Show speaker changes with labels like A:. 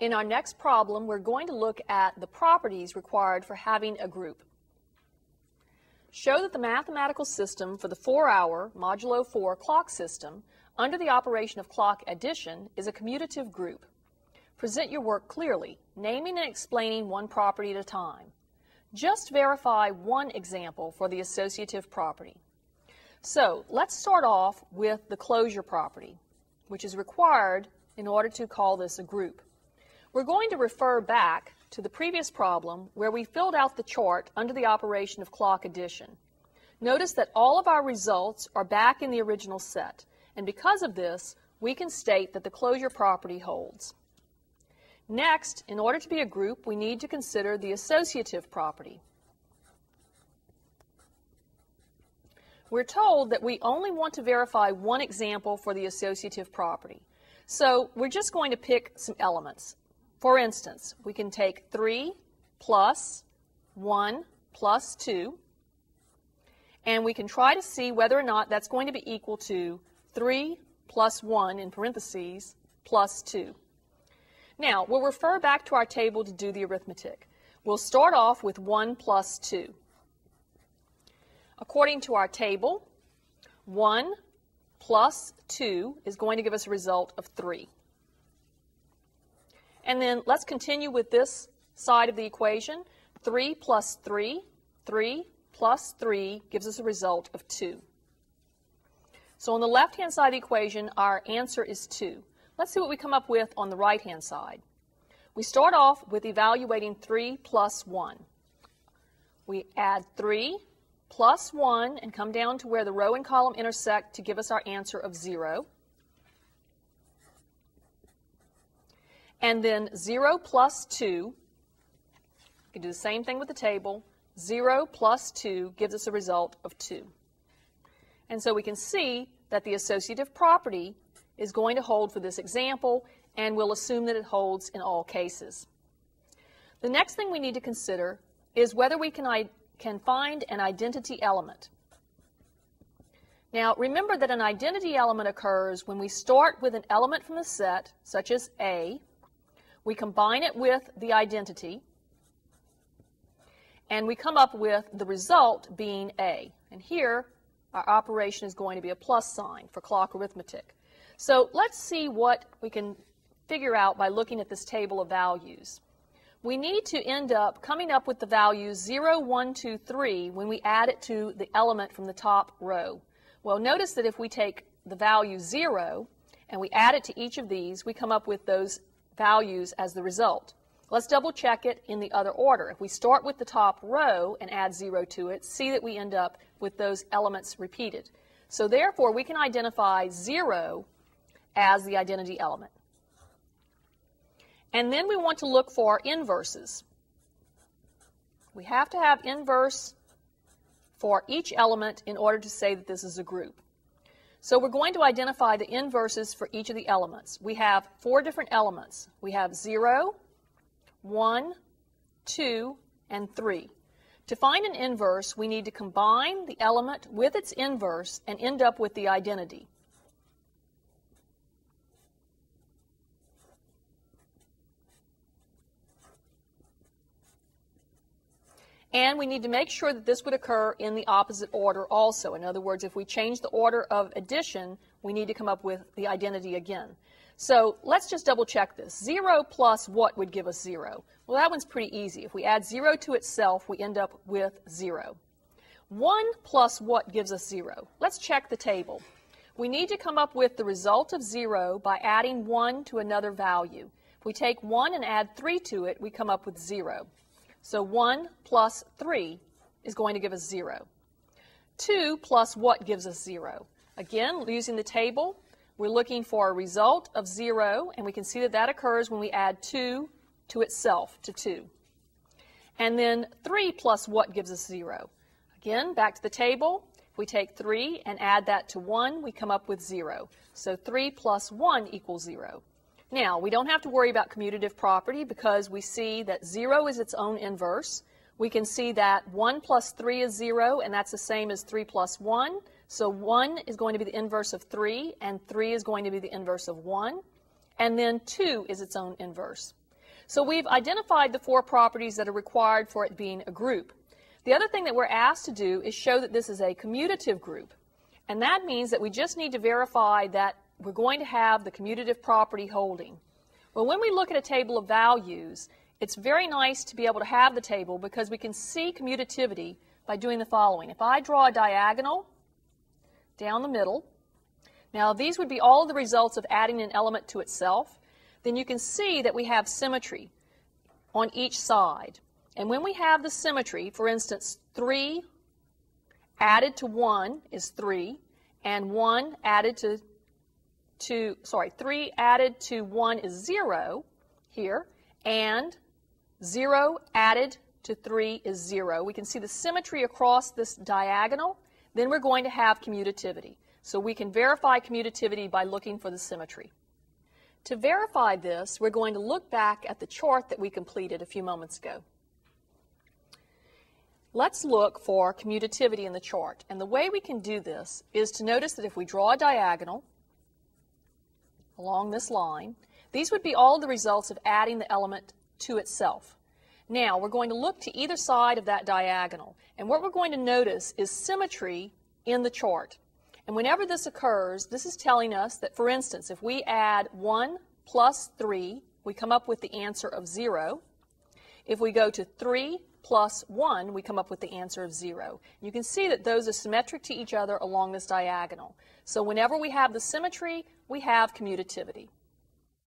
A: In our next problem, we're going to look at the properties required for having a group. Show that the mathematical system for the 4-hour modulo 4 clock system under the operation of clock addition is a commutative group. Present your work clearly, naming and explaining one property at a time. Just verify one example for the associative property. So let's start off with the closure property, which is required in order to call this a group. We're going to refer back to the previous problem where we filled out the chart under the operation of clock addition. Notice that all of our results are back in the original set, and because of this, we can state that the closure property holds. Next, in order to be a group, we need to consider the associative property. We're told that we only want to verify one example for the associative property. So we're just going to pick some elements. For instance, we can take 3 plus 1 plus 2, and we can try to see whether or not that's going to be equal to 3 plus 1 in parentheses plus 2. Now, we'll refer back to our table to do the arithmetic. We'll start off with 1 plus 2. According to our table, 1 plus 2 is going to give us a result of 3. And then let's continue with this side of the equation. 3 plus 3, 3 plus 3 gives us a result of 2. So on the left-hand side of the equation, our answer is 2. Let's see what we come up with on the right-hand side. We start off with evaluating 3 plus 1. We add 3 plus 1 and come down to where the row and column intersect to give us our answer of 0. And then 0 plus 2, you can do the same thing with the table. 0 plus 2 gives us a result of 2. And so we can see that the associative property is going to hold for this example, and we'll assume that it holds in all cases. The next thing we need to consider is whether we can, can find an identity element. Now, remember that an identity element occurs when we start with an element from the set, such as A, we combine it with the identity, and we come up with the result being A. And here, our operation is going to be a plus sign for clock arithmetic. So let's see what we can figure out by looking at this table of values. We need to end up coming up with the values 0, 1, 2, 3 when we add it to the element from the top row. Well, notice that if we take the value 0 and we add it to each of these, we come up with those values as the result. Let's double check it in the other order. If we start with the top row and add 0 to it, see that we end up with those elements repeated. So therefore, we can identify 0 as the identity element. And then we want to look for inverses. We have to have inverse for each element in order to say that this is a group. So we're going to identify the inverses for each of the elements. We have four different elements. We have 0, 1, 2, and 3. To find an inverse, we need to combine the element with its inverse and end up with the identity. And we need to make sure that this would occur in the opposite order also. In other words, if we change the order of addition, we need to come up with the identity again. So let's just double check this. 0 plus what would give us 0? Well, that one's pretty easy. If we add 0 to itself, we end up with 0. 1 plus what gives us 0? Let's check the table. We need to come up with the result of 0 by adding 1 to another value. If we take 1 and add 3 to it, we come up with 0. So 1 plus 3 is going to give us 0. 2 plus what gives us 0? Again, using the table, we're looking for a result of 0, and we can see that that occurs when we add 2 to itself, to 2. And then 3 plus what gives us 0? Again, back to the table. If we take 3 and add that to 1, we come up with 0. So 3 plus 1 equals 0. Now, we don't have to worry about commutative property because we see that 0 is its own inverse. We can see that 1 plus 3 is 0, and that's the same as 3 plus 1. So 1 is going to be the inverse of 3, and 3 is going to be the inverse of 1. And then 2 is its own inverse. So we've identified the four properties that are required for it being a group. The other thing that we're asked to do is show that this is a commutative group. And that means that we just need to verify that we're going to have the commutative property holding. Well, when we look at a table of values, it's very nice to be able to have the table because we can see commutativity by doing the following. If I draw a diagonal down the middle, now these would be all the results of adding an element to itself, then you can see that we have symmetry on each side. And when we have the symmetry, for instance, 3 added to 1 is 3, and 1 added to, to sorry, 3 added to 1 is 0 here, and 0 added to 3 is 0. We can see the symmetry across this diagonal. Then we're going to have commutativity. So we can verify commutativity by looking for the symmetry. To verify this, we're going to look back at the chart that we completed a few moments ago. Let's look for commutativity in the chart. And the way we can do this is to notice that if we draw a diagonal along this line, these would be all the results of adding the element to itself. Now, we're going to look to either side of that diagonal. And what we're going to notice is symmetry in the chart. And whenever this occurs, this is telling us that, for instance, if we add 1 plus 3, we come up with the answer of 0. If we go to 3 plus 1, we come up with the answer of 0. You can see that those are symmetric to each other along this diagonal. So whenever we have the symmetry, we have commutativity.